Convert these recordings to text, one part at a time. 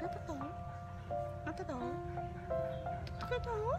아 뜨거워 아 뜨거워 뜨거워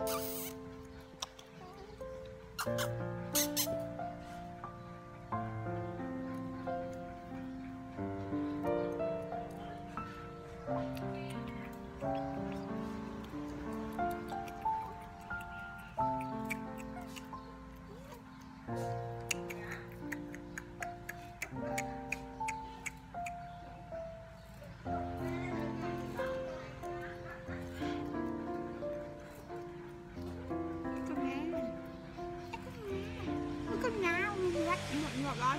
Thank you. ngọt lắm